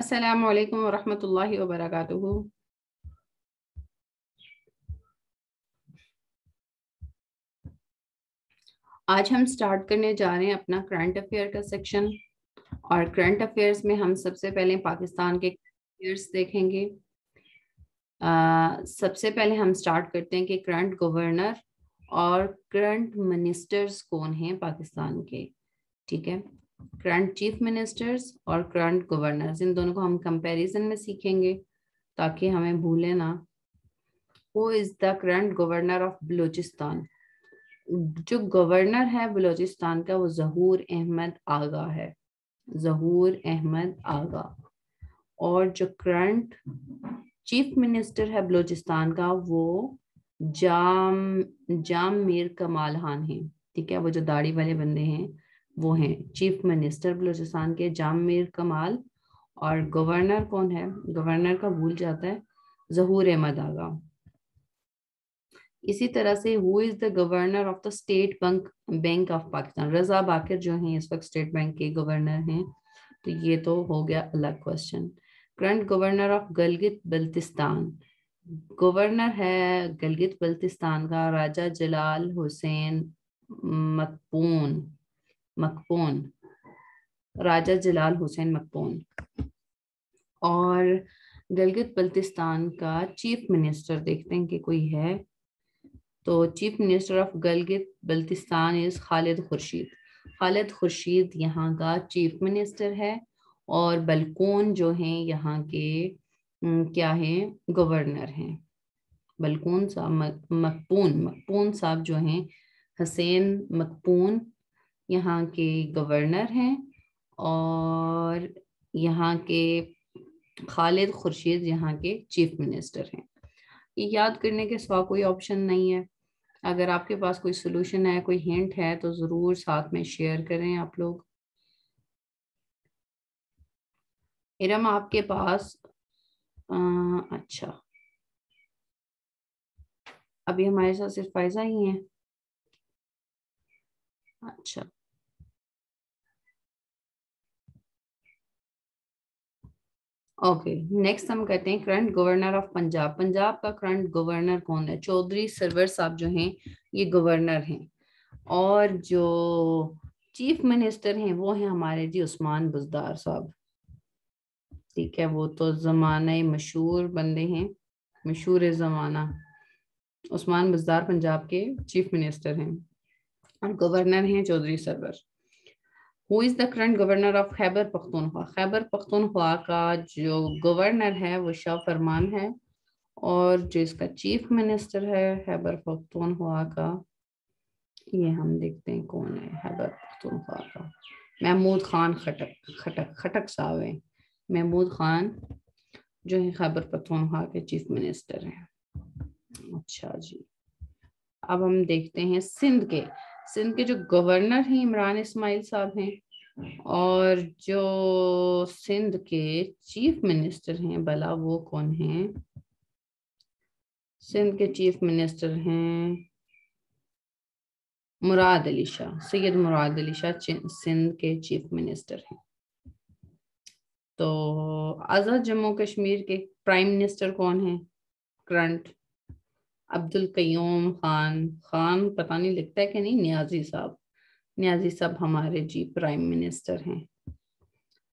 अस्सलाम वालेकुम वरहमतुल्लाहि वबरकातुहू आज हम स्टार्ट करने जा रहे हैं अपना करंट अफेयर का सेक्शन और करंट अफेयर्स में हम सबसे पहले पाकिस्तान के अफेयर्स देखेंगे। आ, सबसे पहले हम स्टार्ट करते हैं कि करंट गवर्नर और करंट मिनिस्टर्स कौन हैं पाकिस्तान के ठीक है? करंट चीफ मिनिस्टर्स और करंट गवर्नर्स इन दोनों को हम कंपैरिजन में सीखेंगे ताकि हमें भूले ना। वो is the current governor of Balochistan जो गवर्नर है बलूचिस्तान का, वो जहूर अहमद आगा है। जहूर अहमद आगा। और जो करंट चीफ मिनिस्टर है बलूचिस्तान का, वो जाम जाम मीर कमाल खान है। ठीक है, वो जो दाढ़ी वाले बंदे हैं वो हैं। चीफ मिनिस्टर बलूचिस्तान के जाम मीर कमाल और गवर्नर कौन है? गवर्नर का भूल जाता है, जहूर अहमद आगा। इसी तरह से who is the governor of the state bank bank of Pakistan Raza Baqir जो हैं, इस वक्त स्टेट बैंक के गवर्नर हैं। तो ये तो हो गया अलग question current governor of Gilgit Baltistan governor है गलगित बल्तिस्तान का राजा जलाल हुसैन मकपून मकपून राजा जलाल हुसैन मकपून और गलगित बल्तिस्तान का चीफ मिनिस्टर देखते हैं कि कोई है। तो chief minister of Gilgit Baltistan is Khalid Khurshid. Khalid Khurshid यहाँ का चीफ मिनिस्टर है और बलकून जो हैं यहाँ के क्या है? गवर्नर हैं। बलकून साहब मकपून मकपून साहब जो हैं, हसैन मकपून यहाँ के गवर्नर हैं और यहाँ के खालिद खुर्शीद यहाँ के चीफ मिनिस्टर हैं। ये याद करने के सिवा कोई ऑप्शन नहीं है। अगर आपके पास कोई सोल्यूशन है कोई हिंट है तो ज़रूर साथ में शेयर करें आप लोग। इरम आपके पास आ, अच्छा। अभी हमारे साथ सिर्फ़ फायजा ही है। अच्छा। ओके नेक्स्ट हम कहते हैं current governor of Punjab Punjab का करंट गवर्नर कौन है? चौधरी सरवर साहब जो हैं, ये गवर्नर हैं। और जो चीफ मिनिस्टर हैं, वो हैं हमारे जी उस्मान बुजदार साहब। ठीक है, वो तो ज़माना मशहूर बंदे हैं। मशहूर ज़माना। उस्मान बुजदार पंजाब के चीफ मिनिस्टर हैं। और गवर्नर हैं Chaudhry Sarwar. Who is the current governor of Khyber Pakhtunkhwa Khyber Pakhtunkhwa का जो गवर्नर है, वो शाह फरमान है और जो इसका चीफ मिनिस्टर है खैबर पख्तूनख्वा का, ये हम देखते हैं कौन है खैबर पख्तूनख्वा का। महमूद खान खटक खटक खटक साहब है। महमूद खान जो है खैबर पख्तूनख्वा के चीफ मिनिस्टर हैं। अच्छा जी। अब हम देखते हैं सिंध के। सिंध के जो गवर्नर हैं, इमरान इस्माइल साहब हैं, और जो सिंध के चीफ मिनिस्टर हैं, भला वो कौन हैं? सिंध के चीफ मिनिस्टर हैं मुराद अली शाह, सैयद मुराद अली शाह सिंध के चीफ मिनिस्टर हैं। तो आज़ाद जम्मू कश्मीर के प्राइम मिनिस्टर कौन है? करंट अब्दुल कयूम खान खान पता नहीं लिखता है कि नहीं, न्याजी साहब। न्याजी साहब हमारे जी प्राइम मिनिस्टर हैं।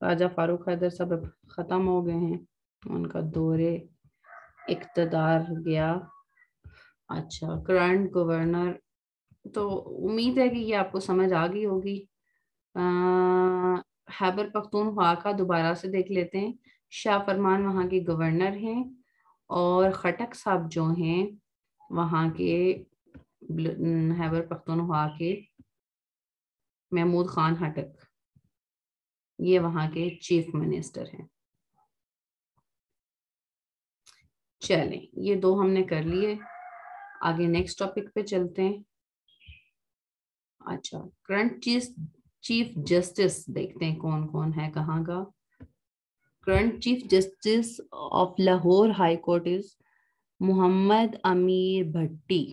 राजा फारूक हैदर साहब अब ख़त्म हो गए हैं। उनका दौरे इकतदार गया। अच्छा करंट गवर्नर तो उम्मीद है कि ये आपको समझ आ गई होगी। हैबर पख्तूनख्वा का दोबारा से देख लेते हैं। शाह फरमान वहाँ के गवर्नर हैं और खटक साहब जो हैं वहाँ के हैबर पख्तूनख्वा के महमूद खान हटक। ये वहाँ के चीफ मिनिस्टर हैं। चलें, ये दो हमने कर लिए। आगे नेक्स्ट टॉपिक पे चलते हैं। अच्छा करंट चीफ चीफ जस्टिस देखते हैं कौन कौन है, कहाँ का। Current chief justice of Lahore high court is Mohammad Ameer Bhatti.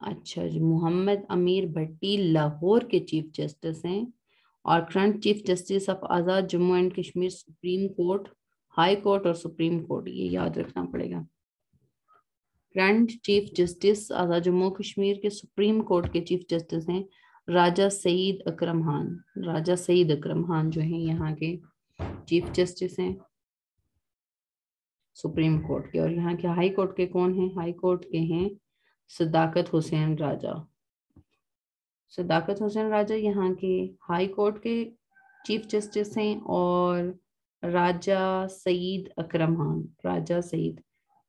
अच्छा जी, मोहम्मद अमीर भट्टी लाहौर के चीफ जस्टिस हैं और current chief justice of Azad Jammu and Kashmir supreme court, high court और सुप्रीम कोर्ट, ये याद रखना पड़ेगा। Current chief justice Azad Jammu Kashmir के सुप्रीम कोर्ट के चीफ जस्टिस हैं राजा सईद अकरम खान। राजा सईद अकरम खान जो हैं यहाँ के चीफ जस्टिस हैं। सुप्रीम कोर्ट के, और यहाँ के हाई कोर्ट के कौन हैं? हाई कोर्ट के हैं सदाकत हुसैन राजा। सदाकत हुसैन राजा यहाँ के हाई कोर्ट के चीफ जस्टिस हैं और राजा सईद अकरम खान, राजा सईद।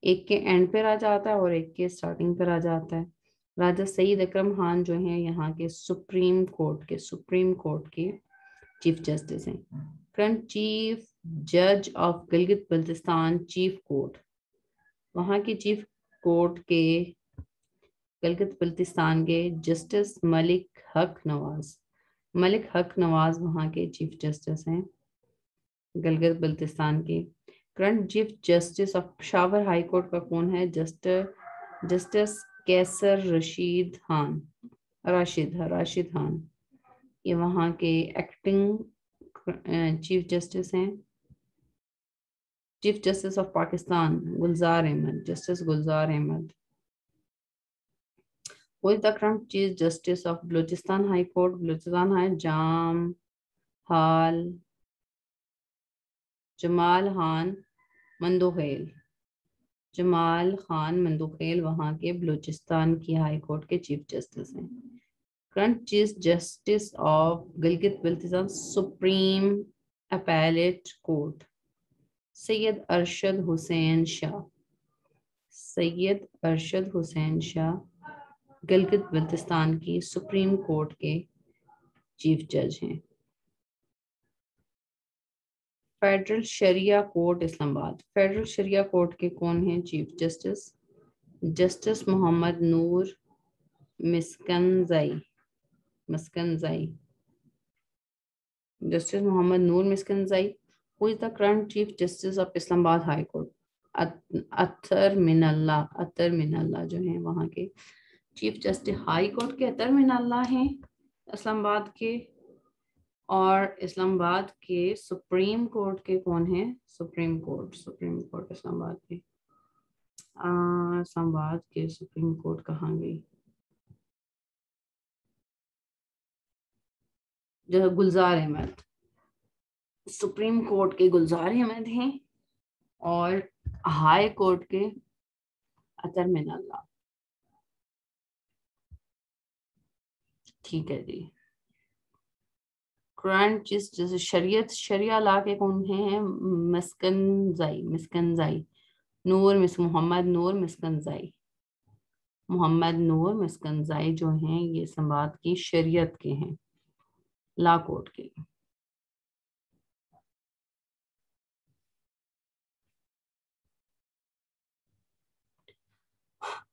एक के एंड पे राजा आता है और एक के स्टार्टिंग पे राजा आता है। राजा सईद अकरम खान जो हैं यहाँ के सुप्रीम कोर्ट के, सुप्रीम कोर्ट के चीफ जस्टिस हैं। करंट चीफ जज of Gilgit Baltistan, chief court. वहाँ के चीफ कोर्ट के गिलगित बल्तिस्तान के जस्टिस मलिक हक नवाज़। मलिक हक नवाज़ वहाँ के चीफ जस्टिस हैं, गिलगित बल्तिस्तान के। Current chief justice of Peshawar high court का कौन है? Justice justice Qaiser Rashid Khan, Rashid Rashid Khan. ये वहाँ के एक्टिंग चीफ जस्टिस हैं। Chief justice of Pakistan Gulzar Ahmed justice Gulzar Ahmed the current chief justice of Balochistan High Court, Balochistan High Jam Hal Jamal Khan Mandokhel Jamal Khan Mandokhel वहाँ के बलूचिस्तान की high court के chief justice हैं। Current chief justice of Gilgit Baltistan supreme appellate court Syed Arshad Hussain Shah. Syed Arshad Hussain Shah Gilgit Baltistan की supreme court के chief जज हैं। Federal Sharia court Islamabad. Federal Sharia court के कौन हैं chief justice? Justice Mohammad Noor Meskanzai. Meskanzai. Justice Mohammad Noor Meskanzai. Who is the current chief justice of Islamabad high court Athar Minallah Athar Minallah जो है वहाँ के। Chief justice high court के अतर मिनल्ला हैं इस्लामाबाद के। और इस्लामाबाद के सुप्रीम कोर्ट के कौन है? Supreme court supreme court Islamabad के। इस्लामाबाद के सुप्रीम कोर्ट कहाँ गई? जो गुलजार अहमद। सुप्रीम कोर्ट के गुलजार अहमद हैं और हाई कोर्ट के अतर मिनल्ला। ठीक है जी। कुरान जिस जैसे शरीयत, शरिया ला के कौन है? मिसकनजाई मिसकनजाई नूर, मिस मोहम्मद नूर मिसकनजाई मोहम्मद नूर मिसकनजाई जो हैं, ये संवाद की शरीयत के हैं, ला कोर्ट के।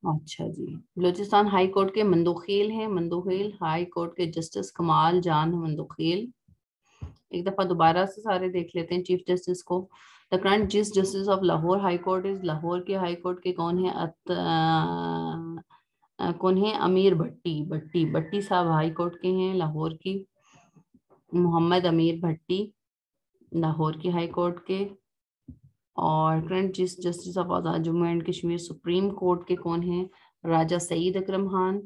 अच्छा जी। बलोचिस्तान हाई कोर्ट के मंदोखेल हैं मंदोखेल हाई कोर्ट के जस्टिस कमाल जान मंदोखेल। एक दफ़ा दोबारा से सारे देख लेते हैं चीफ जस्टिस को। The current chief justice of Lahore high court is Lahore के हाई कोर्ट के कौन है? अत, आ, कौन है? अमीर भट्टी भट्टी भट्टी साहब हाई कोर्ट के हैं लाहौर की। मोहम्मद अमीर भट्टी लाहौर की हाई कोर्ट के। और current chief justice of Azad Jammu and Kashmir supreme court के कौन हैं? राजा सईद अकरम खान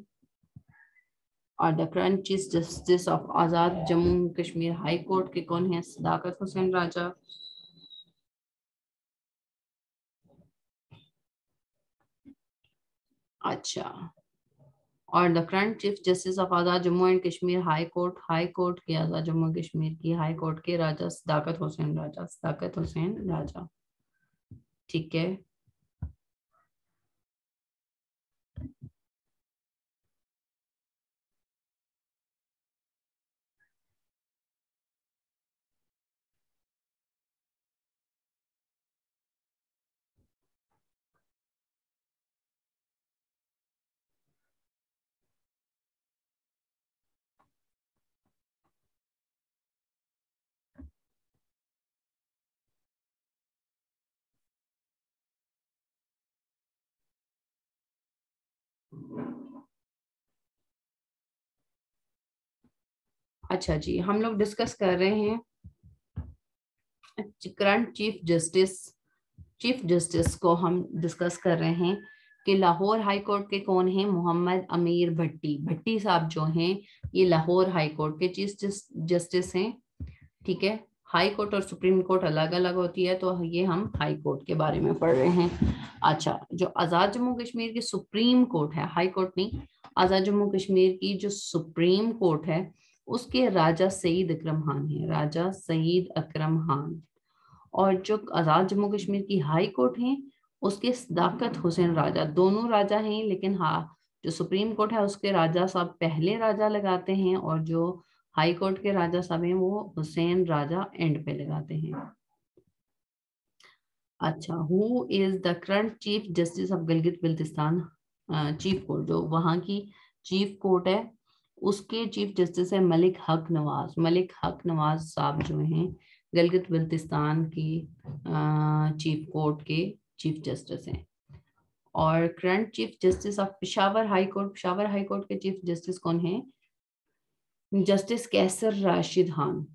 और the current chief justice of Azad Jammu Kashmir high court के कौन हैं? सदाकत हुसैन राजा। अच्छा। और the current chief justice of Azad Jammu and Kashmir high court high court के आज़ाद जम्मू कश्मीर की हाई कोर्ट के राजा सदाकत हुसैन राजा, सदाकत हुसैन राजा। ठीक है। अच्छा जी, हम लोग डिस्कस कर रहे हैं current chief justice chief justice को हम डिस्कस कर रहे हैं कि लाहौर हाई कोर्ट के कौन हैं? मोहम्मद अमीर भट्टी। भट्टी साहब जो हैं, ये लाहौर हाई कोर्ट के चीफ जस्टिस हैं, ठीक है? हाई कोर्ट और सुप्रीम कोर्ट अलग अलग होती है तो ये हम हाई कोर्ट के बारे में पढ़ रहे हैं। अच्छा जो आज़ाद जम्मू कश्मीर की सुप्रीम कोर्ट है, हाई कोर्ट नहीं, आज़ाद जम्मू कश्मीर की जो सुप्रीम कोर्ट है, उसके राजा सईद अकरम खान है, राजा सईद अकरम खान। और जो आज़ाद जम्मू कश्मीर की हाई कोर्ट है, उसके सदाकत हुसैन राजा, दोनों राजा हैं, लेकिन हाँ जो सुप्रीम कोर्ट है, उसके राजा साहब पहले राजा लगाते हैं, और जो हाई कोर्ट के राजा साहब हैं, वो हुसैन राजा एंड पे लगाते हैं। अच्छा who is the current chief justice of Gilgit Baltistan chief court जो वहाँ की चीफ कोर्ट है, उसके चीफ जस्टिस है मलिक हक नवाज़। मलिक हक नवाज़ साहब जो हैं गलगित बल्तिस्तान की चीफ कोर्ट के चीफ जस्टिस हैं। और current chief justice of Peshawar high court Peshawar high court के चीफ जस्टिस कौन है? जस्टिस कैसर राशिद खान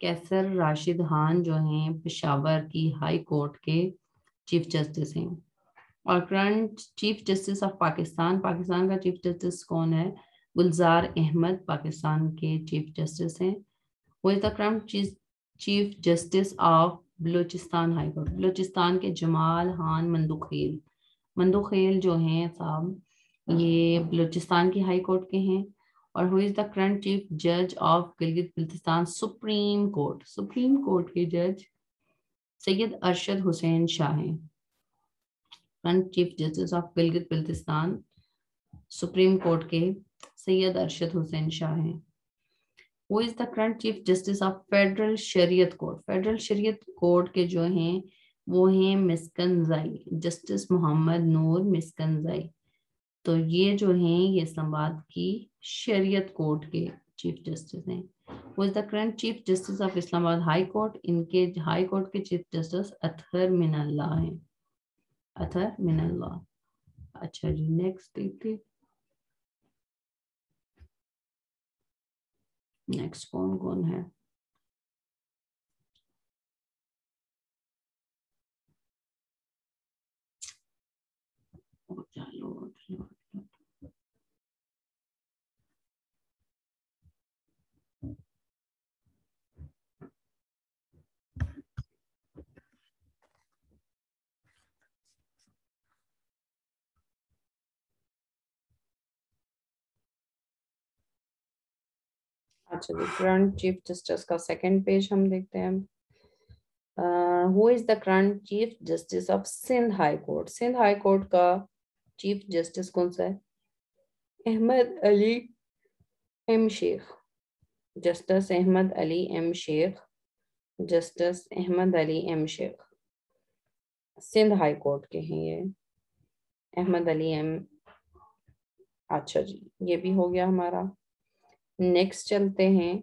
कैसर राशिद खान जो हैं, पिशावर की हाई कोर्ट के चीफ जस्टिस हैं। और current chief justice of Pakistan Pakistan का चीफ जस्टिस कौन है? गुलजार अहमद पाकिस्तान के चीफ जस्टिस हैं। वो is the current chief justice of Balochistan high court. Balochistan के जमाल खान मंदुखेल। मंदुखेल जो हैं, साहब, ये बलूचिस्तान की हाई कोर्ट के हैं। और who is the current chief जज of Gilgit Baltistan supreme court supreme court के जज सैयद अरशद हुसैन शाह हैं। Current chief justice of Gilgit Baltistan supreme court के सैयद अरशद हुसैन शाह हैं। वो is the current chief justice of federal Shariat court federal Shariat court के जो हैं, वो हैं मिसकनजाई जस्टिस मोहम्मद नूर मिसकनजाई। तो ये जो हैं, ये इस्लामाबाद की शरीयत कोर्ट के चीफ जस्टिस हैं। वो is the current chief justice of Islamabad high court इनके हाई कोर्ट के चीफ जस्टिस अतहर मिनल्ला हैं। अतहर मिनल्ला। अच्छा जी नेक्स्ट देखते नेक्स्ट कौन कौन है? चलो। अच्छा जी करंट चीफ जस्टिस का सेकंड पेज हम देखते हैं। Who is the current chief justice of Sindh high court? Sindh high court का चीफ जस्टिस कौन सा है? Ahmed Ali M Shaikh. Justice Ahmed Ali M Shaikh. Justice Ahmed Ali M Shaikh. Sindh high court के हैं ये। Ahmed Ali M. अच्छा जी, ये भी हो गया हमारा। नेक्स्ट चलते हैं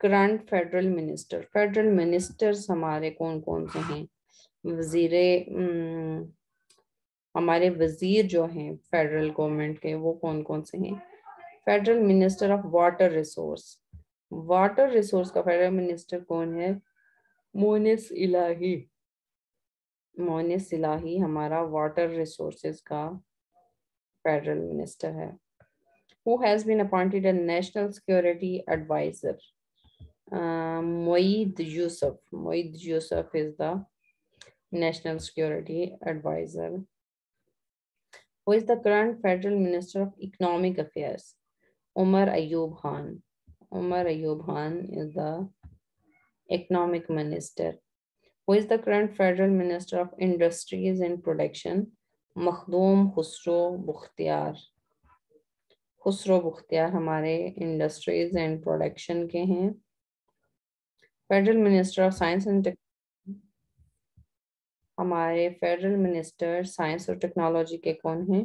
current federal minister federal ministers हमारे कौन कौन से हैं? वज़ीर हमारे वज़ीर जो हैं फेडरल गवर्नमेंट के, वो कौन कौन से हैं? Federal minister of water resource water resource का फेडरल मिनिस्टर कौन है? मोनिस इलाही मोनिस इलाही हमारा वाटर रिसोर्सेज का फेडरल मिनिस्टर है। Who has been appointed a national security advisor. Uh, Moeed Yusuf. Moeed Yusuf is the national security advisor. Who is the current federal minister of economic affairs? Omar Ayub Khan. Omar Ayub Khan is the economic minister. Who is the current federal minister of industries and production? Makhdoom Khusro Bukhtiar. Khusro Bakhtiar हमारे industries and production के हैं। Federal minister of science and हमारे federal minister science और technology के कौन हैं?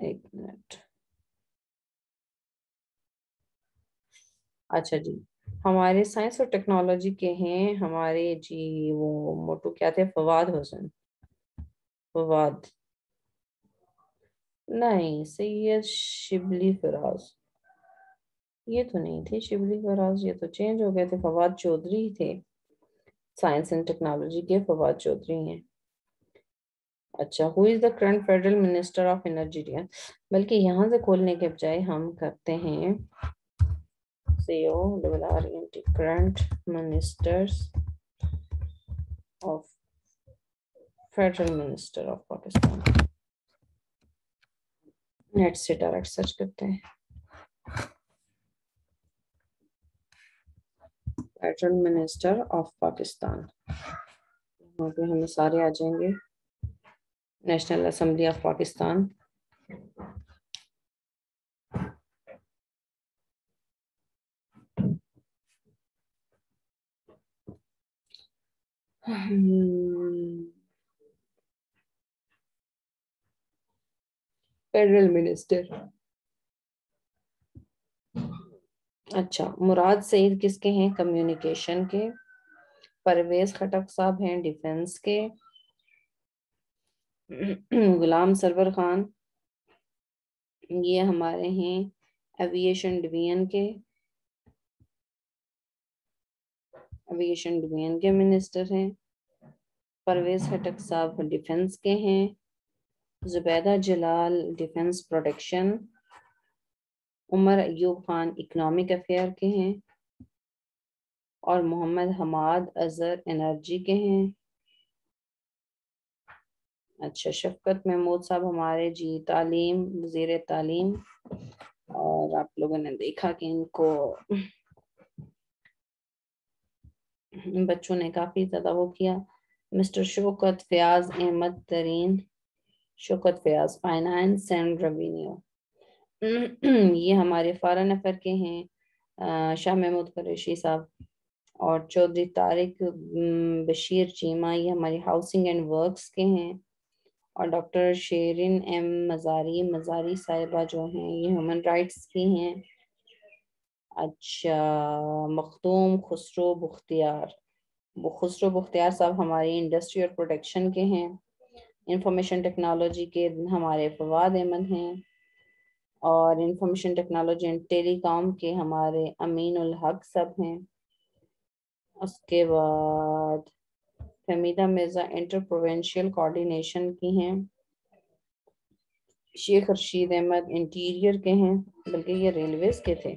एक minute अच्छा जी। हमारे साइंस और टेक्नोलॉजी के हैं, हमारे जी वो मोटू क्या थे? फवाद हुसैन। फवाद। नहीं, सैयद शिबली फराज। ये तो नहीं थे शिबली फराज, ये तो चेंज हो गए थे। फवाद चौधरी थे। साइंस एंड टेक्नोलॉजी के फवाद चौधरी हैं। अच्छा who is the current federal minister of energy बल्कि यहाँ से खोलने के बजाय हम करते हैं enter current ministers of federal minister of Pakistan net से डायरेक्ट सर्च करते हैं। फेडरल मिनिस्टर ऑफ़ पाकिस्तान वहाँ पे हमें सारे आ जाएँगे। National assembly of Pakistan federal minister अच्छा मुराद सईद किसके हैं? कम्युनिकेशन के। परवेज खटक साहब हैं डिफेंस के। गुलाम सरवर खान, ये हमारे हैं। एविएशन डिवीज़न के। एविएशन डिवीज़न के मिनिस्टर हैं परवेज हटक साहब डिफेंस के हैं Zubaida Jalal defence protection Omar Ayub Khan economic affair के हैं, और मोहम्मद हमाद अजहर एनर्जी के हैं। अच्छा शफकत महमूद साहब हमारे जी, तालीम वज़ीर तालीम और आप लोगों ने देखा कि इनको बच्चों ने काफ़ी ज़्यादा वो किया। Mister Shaukat Fayyaz, Ahmed Tareen, Shaukat Fayyaz finance and revenue. ये हमारे फॉरन अफेयर के हैं शाह महमूद कुरैशी साहब और चौधरी तारिक बशीर चीमा, ये हमारे हाउसिंग एंड वर्क्स के हैं और डॉक्टर शेरिन एम मजारी मजारी साहिबा जो हैं, ये ह्यूमन राइट्स की हैं। अच्छा मखदूम खुसरो बुख्तियार। खुसरो बुख्तियार साहब हमारी इंडस्ट्री और प्रोटेक्शन के हैं। इंफॉर्मेशन टेक्नोलॉजी के हमारे फवाद अहमद हैं। और इंफॉर्मेशन टेक्नोलॉजी एंड टेलीकॉम के हमारे अमीन उल हक सब हैं। उसके बाद Fahmida Mirza inter provincial coordination की हैं। शेख रशीद अहमद इंटीरियर के हैं, बल्कि ये रेलवेज के थे।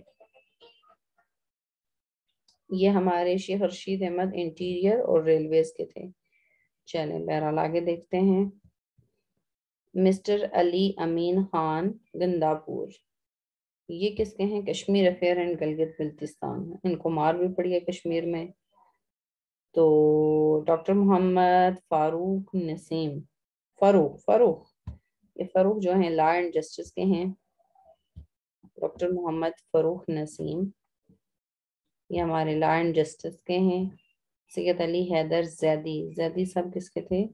ये हमारे शेख रशीद अहमद इंटीरियर और रेलवेज के थे। चलें, बहरहाल आगे देखते हैं। मिस्टर अली अमीन खान, गंदापुर। ये किसके हैं? कश्मीर अफेयर एंड गलगित बल्तिस्तान इनको मार भी पड़ी है कश्मीर में। तो डॉक्टर मोहम्मद फारूक नसीम। फारूक फारूक। ये फारूक जो हैं लॉ एंड जस्टिस के हैं। डॉक्टर मोहम्मद फारूक नसीम। ये हमारे लॉ एंड जस्टिस के हैं। सैयद अली हैदर जैदी। जैदी सब किसके थे?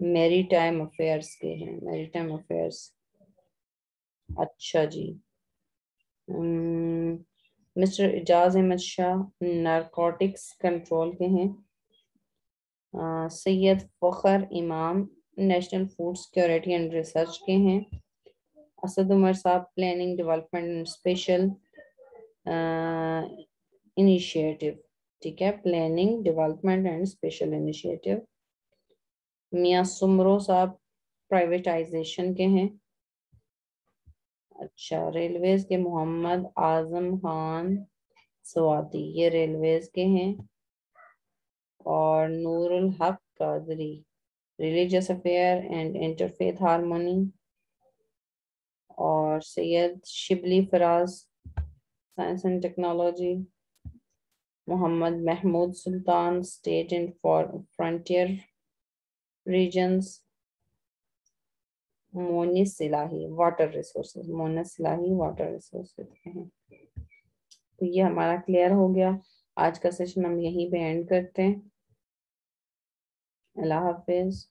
मेरी टाइम अफेयर्स के हैं। मेरी टाइम अफेयर्स अच्छा जी। Mister Ijaz Ahmed Shah narcotics control के हैं। Syed Fakhar Imam national food security and research के हैं। असद उमर साहब planning development and special initiative ठीक है? Planning development and special initiative Mian Soomro साहब प्राइवेटाइजेशन के हैं। अच्छा रेलवेज के मोहम्मद आज़म खान स्वाति, ये रेलवेज के हैं। और Noorul Haq Qadri religious affair and interfaith harmony और Syed Shibli Faraz science and technology Mohammad Mehmood Sultan state and frontier regions. Moonis Elahi water resources Moonis Elahi water resources तो ये हमारा clear हो गया। आज का सेशन हम यहीं पे एंड करते हैं। अल्लाह हाफिज।